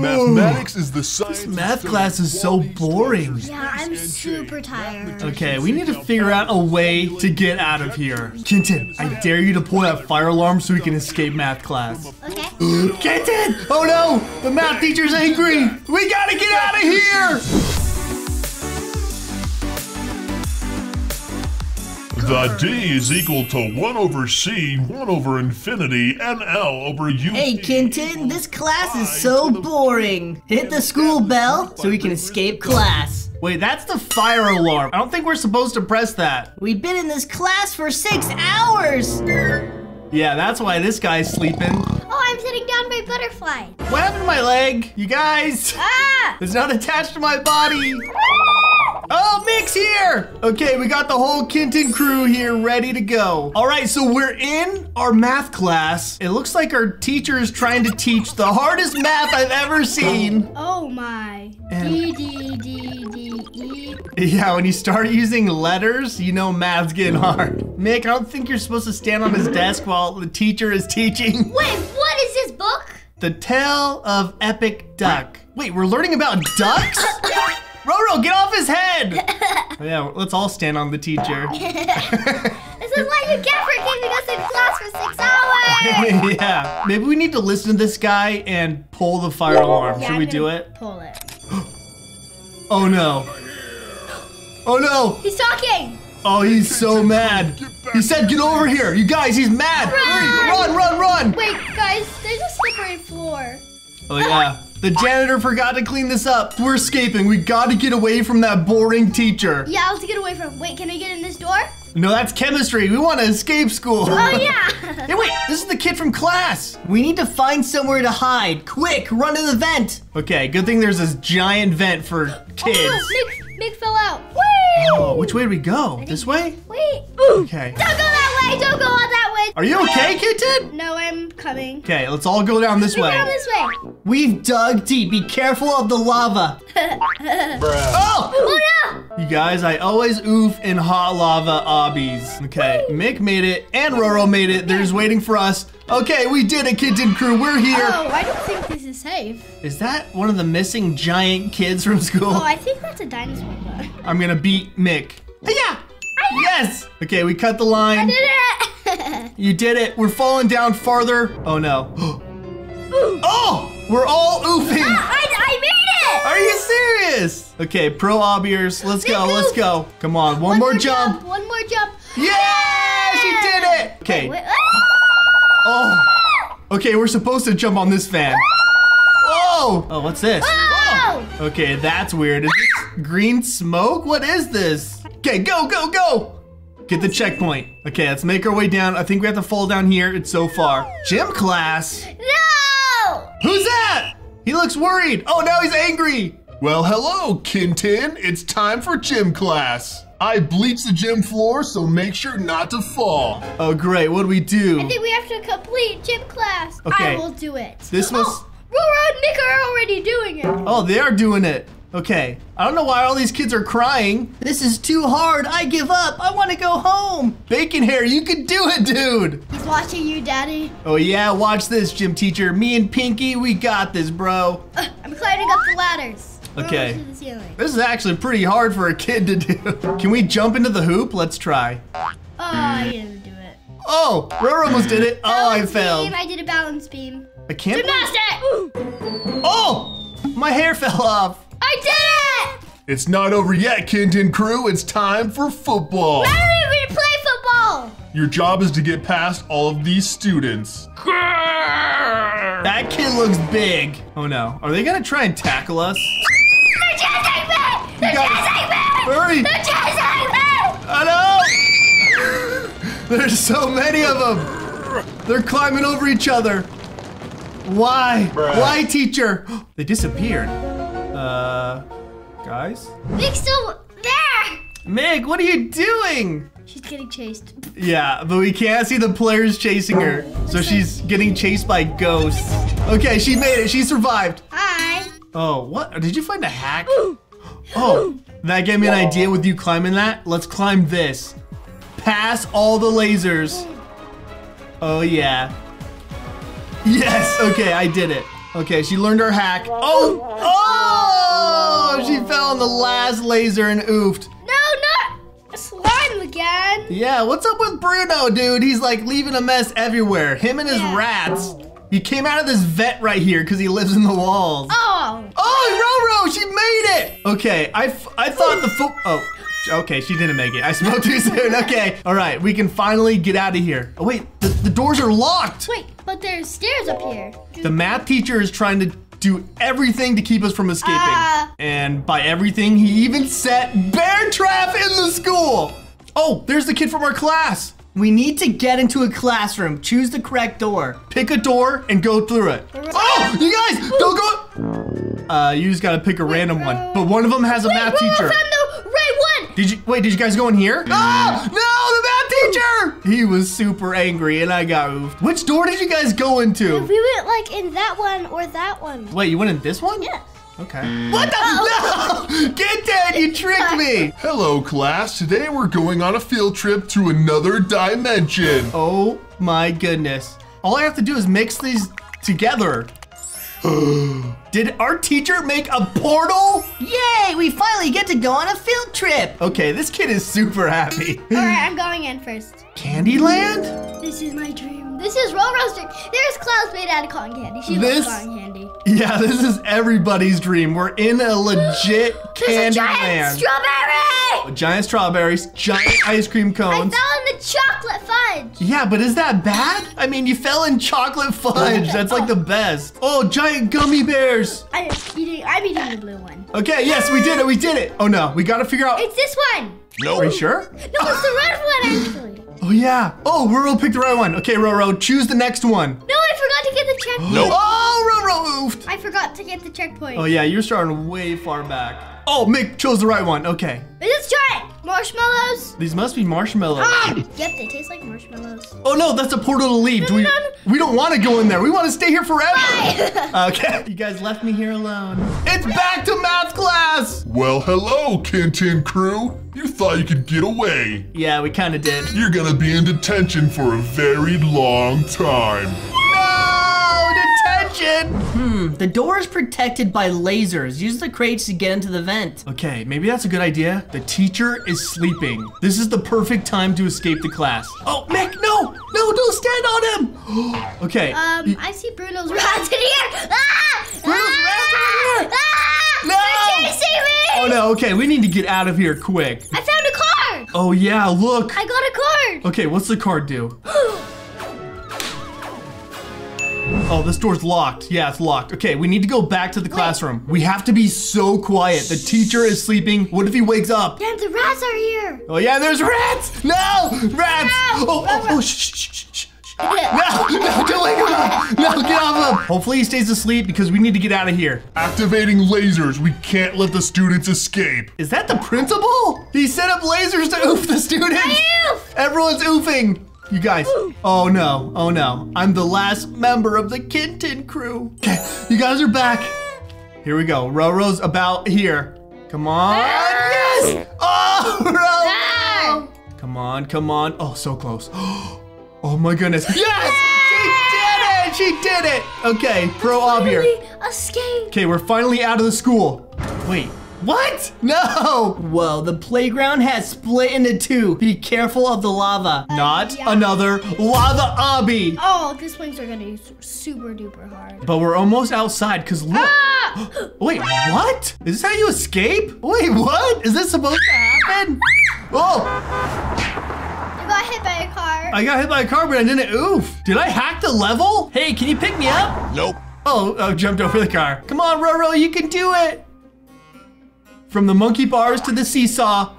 Mathematics is the science. This math class is so boring. Yeah, I'm super tired. Okay, we need to figure out a way to get out of here. Kin Tin, I dare you to pull that fire alarm so we can escape math class. Okay. Kin Tin! Oh no! The math teacher's angry! We gotta get out of here! The D is equal to 1 over C, 1 over infinity, and L over U. Hey, Kin Tin, this class is so boring. Hit the school bell so we can escape class. Wait, that's the fire alarm. I don't think we're supposed to press that. We've been in this class for six hours. Yeah, that's why this guy's sleeping. Oh, I'm sitting down my butterfly. What happened to my leg? You guys? Ah! It's not attached to my body. Oh, Mick's here! Okay, we got the whole Kin Tin crew here ready to go. All right, so we're in our math class. It looks like our teacher is trying to teach the hardest math I've ever seen. Oh my. And- D D D D E. Yeah, when you start using letters, you know math's getting hard. Mick, I don't think you're supposed to stand on his desk while the teacher is teaching. Wait, what is this book? The Tale of Epic Duck. Wait, we're learning about ducks? Roro, get off his head! yeah, let's all stand on the teacher. This is what you get for keeping us in class for six hours. yeah, maybe we need to listen to this guy and pull the fire alarm. Yeah, Should I'm we do it? Pull it. Oh no. Oh no. He's talking. Oh, he's so mad. He said, get over here. You guys, he's mad. Hurry, run, run, run. Wait, guys, there's a slippery floor. Oh yeah. The janitor forgot to clean this up. We're escaping. We gotta get away from that boring teacher. Yeah, I'll have to get away from. Wait, can we get in this door? No, that's chemistry. We want to escape school. Oh yeah. Hey, wait, this is the kid from class. We need to find somewhere to hide. Quick, run to the vent. Okay, good thing there's this giant vent for oh, kids. Oh, Mick, Mick fell out. Whee! Oh, which way do we go? This way? Wait. Okay. Don't go that way. Don't go out that way. Are you okay, kitten? No, I'm coming. Okay, let's all go down this Go down way. this way. We've dug deep. Be careful of the lava. Oh! Oh no! You guys, I always oof in hot lava obbies. Okay, Mick made it and Roro made it. They're just waiting for us. Okay, we did it, Kin Tin Crew. We're here. Oh, I don't think this is safe. Is that one of the missing giant kids from school? Oh, I think that's a dinosaur. Though. I'm gonna beat Mick. Oh, oh, yeah! Yes! Okay, we cut the line. I did it? You did it. We're falling down farther. Oh no. oh! We're all oofing! Ah, I, I made it! Are you serious? Okay, pro obbiers, let's go, let's go. Come on, one, more jump. One more jump. Yeah! She did it! Okay. Wait, Oh. Ah! Okay, we're supposed to jump on this fan. Whoa! Oh, what's this? Whoa! Okay, that's weird. Is this green smoke? What is this? Okay, go, go, go! Get the checkpoint. Okay, let's make our way down. I think we have to fall down here. It's so far. Gym class? No! Who's that? He looks worried. Oh, now he's angry. Well, hello, Kin Tin. It's time for gym class. I bleached the gym floor, so make sure not to fall. Oh, great. What do we do? I think we have to complete gym class. Okay. I will do it. This was... Oh, Roro and Mick are already doing it. Oh, they are doing it. Okay. I don't know why all these kids are crying. This is too hard. I give up. I want to go home. Bacon hair, you can do it, dude. He's watching you, Daddy. Oh, yeah. Watch this, gym teacher. Me and Pinky, we got this, bro. Ugh, I'm climbing up the ladders. Okay. This is actually pretty hard for a kid to do. Can we jump into the hoop? Let's try. Oh, I didn't do it. Oh, Roro almost did it. Oh, I failed. Beam. I did a balance beam. I can't. believe- Gymnastic! Oh, my hair fell off. I did it! It's not over yet, Kin Tin crew. It's time for football. How are we gonna play football? Your job is to get past all of these students. That kid looks big. Oh no. Are they gonna try and tackle us? They're chasing me! They're got- chasing me! Hurry! They're chasing me! Oh no! There's so many of them. They're climbing over each other. Why? Why, teacher? they disappeared. Guys? Mick's still there! Meg, what are you doing? She's getting chased. Yeah, but we can't see the players chasing her. So she's getting chased by ghosts. Okay, she made it. She survived. Hi. Oh, what? Did you find a hack? Oh, that gave me an idea with you climbing that. Let's climb this. Pass all the lasers. Oh, yeah. Yes, okay, I did it. Okay, she learned her hack. Oh! Oh! She fell on the last laser and oofed. No, not slime again. Yeah, what's up with Bruno, dude? He's like leaving a mess everywhere. Him and his Yeah. rats. He came out of this vet right here because he lives in the walls. Oh. Oh, Roro, she made it. Okay, I, f- I thought the foot. Oh, okay, she didn't make it. I spoke too soon. Okay, all right, we can finally get out of here. Oh wait, the, the doors are locked. Wait, but there's stairs up here. The math teacher is trying to do everything to keep us from escaping. Ah. and by everything, he even set bear trap in the school. Oh, there's the kid from our class. We need to get into a classroom. Choose the correct door. Pick a door and go through it. Oh, you guys, don't go. Uh, you just gotta pick a random one. But one of them has a math teacher. I found the right one. Did you wait? Did you guys go in here? Ah! No, the math teacher! He was super angry, and I got oofed. Which door did you guys go into? We went like in that one or that one. Wait, you went in this one? Yes. Okay. What the? No! Get dead! You tricked me! Hello, class. Today we're going on a field trip to another dimension. Oh my goodness! All I have to do is mix these together. Did our teacher make a portal? Yay! We finally get to go on a field trip. Okay, this kid is super happy. All right, I'm going in first. Candyland? This is my dream. This is roll roaster. There's clouds made out of cotton candy. She This- loves cotton candy. Yeah, this is everybody's dream. We're in a legit There's a candy giant land. strawberry. giant strawberries, giant ice cream I cones. fell in the chocolate fudge. Yeah, but is that bad? I mean, you fell in chocolate fudge. That's like the best. Oh, giant gummy bears. I'm eating. I'm eating the blue one. Okay, yes, we did it. We did it. Oh no, we gotta figure out. It's this one. No. Are you sure? No, it's the red one actually. Oh yeah. Oh, Roro picked the right one. Okay, Roro, choose the next one. No, I forgot to get the checkpoint. Nope. Oh, to get the checkpoint. Oh yeah, you're starting way far back. Oh, Mick chose the right one. Okay. Let's try it. Marshmallows. These must be marshmallows. Ah, yep, they taste like marshmallows. Oh no, that's a portal to leave. Do we, no, no. we don't want to go in there. We want to stay here forever. okay. You guys left me here alone. It's back to math class. Well, hello, Kin Tin crew. You thought you could get away. Yeah, we kind of did. You're gonna be in detention for a very long time. No, detention. The door is protected by lasers. Use the crates to get into the vent. Okay, maybe that's a good idea. The teacher is sleeping. This is the perfect time to escape the class. Oh, Mick, no, no, don't stand on him. okay. Um, I see Bruno's rats in here. Ah! Bruno's ah! rats in here. Ah! No! They're chasing me. oh no, okay, we need to get out of here quick. I found a card. Oh yeah, look. I got a card. Okay, what's the card do? Oh, this door's locked. Yeah, it's locked. Okay, we need to go back to the classroom. We have to be so quiet. The teacher is sleeping. What if he wakes up? Damn, the rats are here. Oh yeah, there's rats! No! Rats! No! Oh, oh, oh, shh, shh, shh, shh, shh. No, no, don't wake him up! No, get off him! Hopefully he stays asleep because we need to get out of here. Activating lasers. We can't let the students escape. Is that the principal? He set up lasers to oof the students! Oof! Everyone's oofing! You guys, oh no, oh no. I'm the last member of the Kin Tin crew. Okay, you guys are back. Here we go. Roro's about here. Come on. Yes! Oh, Roro! Come on, come on. Oh, so close. Oh my goodness. Yes! She did it! She did it! Okay, pro obbier. Escape. Okay, we're finally out of the school. Wait, what? No! Whoa, the playground has split into two. Be careful of the lava. Not yeah. another lava obby. Oh, these swings are gonna be super duper hard. But we're almost outside because look. Ah! Wait, what? Is this how you escape? Wait, what? Is this supposed to happen? Oh, I got hit by a car. I got hit by a car, but I didn't oof. Did I hack the level? Hey, can you pick me up? Nope. Oh, I jumped over the car. Come on, Roro, you can do it. From the monkey bars to the seesaw.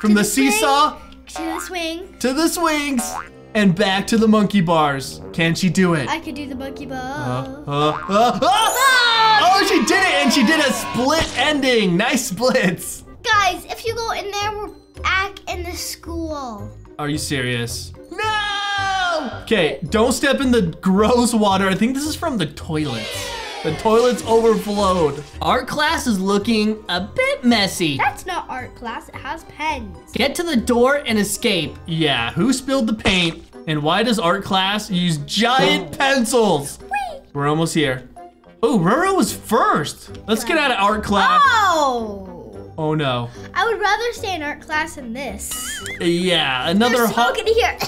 From the swing. seesaw to the swing. to the swings. And back to the monkey bars. Can she do it? I could do the monkey ball. Uh, uh, uh, ah! Oh, she did it, and she did a split ending. Nice splits. Guys, if you go in there, we're back in the school. Are you serious? No! Okay, don't step in the gross water. I think this is from the toilets. The toilets overflowed. Art class is looking a bit messy. That's not art class. It has pens. Get to the door and escape. Yeah, who spilled the paint? And why does art class use giant pencils? Whee! We're almost here. Oh, Roro was first. Let's get out of art class. Oh! Oh no. I would rather stay in art class than this. Yeah, another There's hot. smoke in here.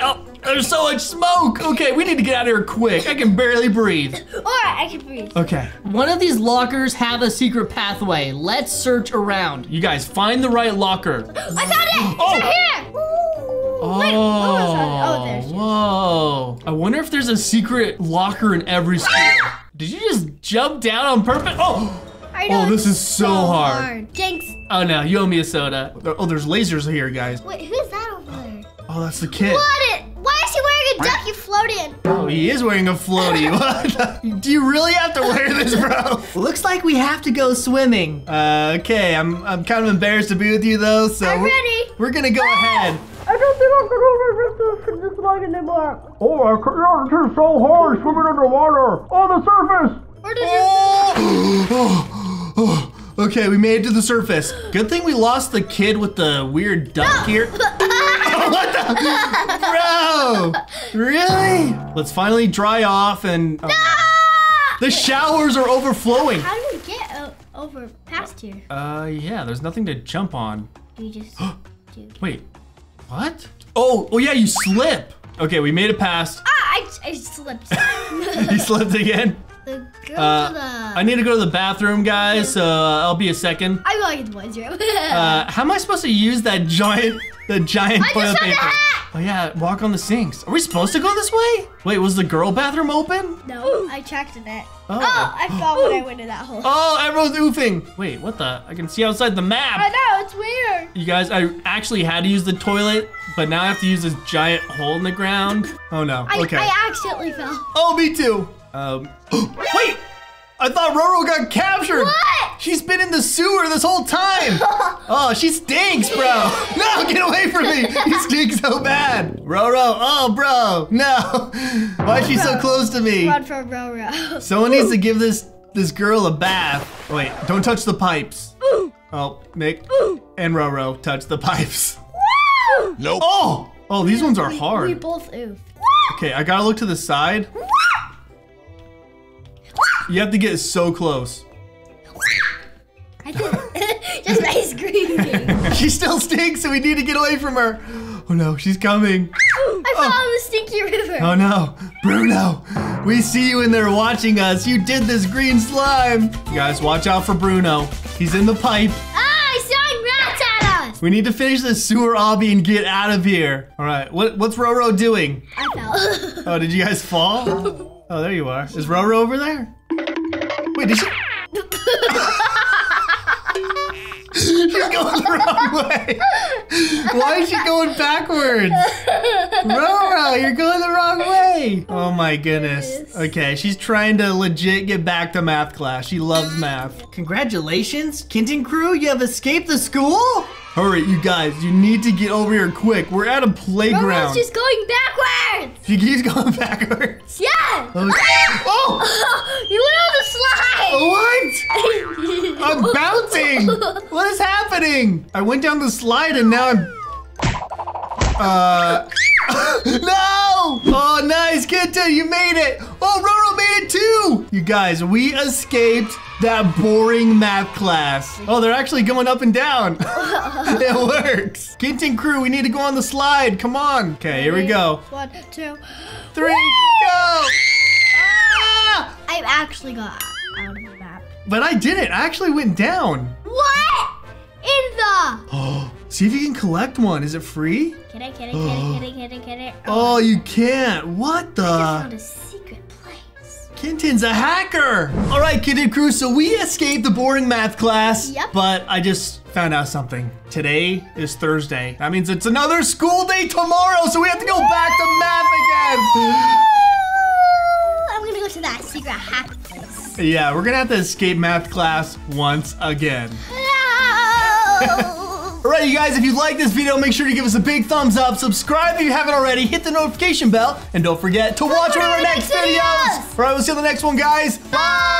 Oh, there's so much smoke. Okay, we need to get out of here quick. I can barely breathe. Alright, I can breathe. Okay, One of these lockers have a secret pathway. Let's search around. you guys find the right locker. I found it! It's Oh. right here! Ooh. Wait, oh, oh, there she is. whoa. I wonder if there's a secret locker in every school. Ah! Did you just jump down on purpose? Oh, Oh, this is so hard. Jinx. oh no, you owe me a soda. oh, there's lasers here, guys. Wait, who's that over there? Oh, that's the kid. What? It, why is he wearing a duck you float? Oh, he is wearing a floaty. What? Do you really have to wear this, bro? Looks like we have to go swimming. Uh, okay, I'm I'm kind of embarrassed to be with you though, so I'm we're, ready. we're gonna go ahead. I don't think I can hold my this long anymore. Oh, I can't, it's so hard swimming underwater. On the surface. Or did you? Oh! Oh, okay, we made it to the surface. Good thing we lost the kid with the weird duck here. what the? Bro! Really? Let's finally dry off and. uh, the showers are overflowing. How do we get o- over past here? Uh, yeah, there's nothing to jump on. You just? Wait, what? Oh, oh yeah, you slip. Okay, we made it past. Ah, I, I slipped. You slipped again. the Uh. I need to go to the bathroom, guys, so uh, I'll be a second. I'm going to the boys' room. Uh, how am I supposed to use that giant, the giant I toilet just found a paper? Oh yeah, walk on the sinks. Are we supposed to go this way? Wait, was the girl bathroom open? no, I tracked it. Oh. Oh, I fell when I went in that hole. Oh, everyone's oofing. Wait, what the? I can see outside the map. I know it's weird. You guys, I actually had to use the toilet, but now I have to use this giant hole in the ground. Oh no. I, Okay. I accidentally fell. Oh, me too. Um, wait! I thought Roro got captured. What? She's been in the sewer this whole time. oh, she stinks, bro. No, get away from me. You stink so bad. Roro, oh, bro, no. Why is she so close to me? Run from Roro. Someone needs to give this this girl a bath. Wait, don't touch the pipes. Oh, Mick and Roro touch the pipes. Nope. Oh, oh, these ones are We hard. both oofed. Okay, I gotta look to the side. You have to get so close. I did just by screaming. She still stinks, so we need to get away from her. Oh no, she's coming. I fell in the stinky river. Oh no, Bruno, we see you in there watching us. You did this green slime. You guys, watch out for Bruno. He's in the pipe. Ah, he's throwing rats at us. We need to finish this sewer obby and get out of here. All right, what, what's Roro doing? I fell. Oh, did you guys fall? Oh, there you are. Is Roro over there? Wait, did she? She's going the wrong way. Why is she going backwards? Roro, you're going the wrong way. Oh my goodness. Okay, she's trying to legit get back to math class. She loves math. Congratulations, Kin Tin crew, you have escaped the school? Hurry, you guys. You need to get over here quick. We're at a Roro's playground. just going backwards. She keeps going backwards. Yeah. Okay. Oh! you went on the slide. I'm bouncing! What is happening? I went down the slide and now I'm. Uh. no! Oh, nice, Kenta, you made it! Oh, Roro made it too! You guys, we escaped that boring math class. Oh, they're actually going up and down. it works. Kin Tin crew, we need to go on the slide. Come on. Okay, here we go. One, two, three. Go! Ah! I actually got out of the map. But I didn't. I actually went down. What? In the. Oh, see if you can collect one. Is it free? Get it, get it, get it, get it, get it, get it. Oh, you can't. What the? I found a secret place. Kin Tin's a hacker. All right, Kid Crew. So we escaped the boring math class. Yep. But I just found out something. Today is Thursday. That means it's another school day tomorrow. So we have to go back to math again. I'm gonna go to that secret hack. Yeah, we're gonna have to escape math class once again. No! All right, you guys, if you like this video, make sure to give us a big thumbs up, subscribe if you haven't already, hit the notification bell, and don't forget to watch one of our next videos. All right, we'll see you in the next one, guys. Bye.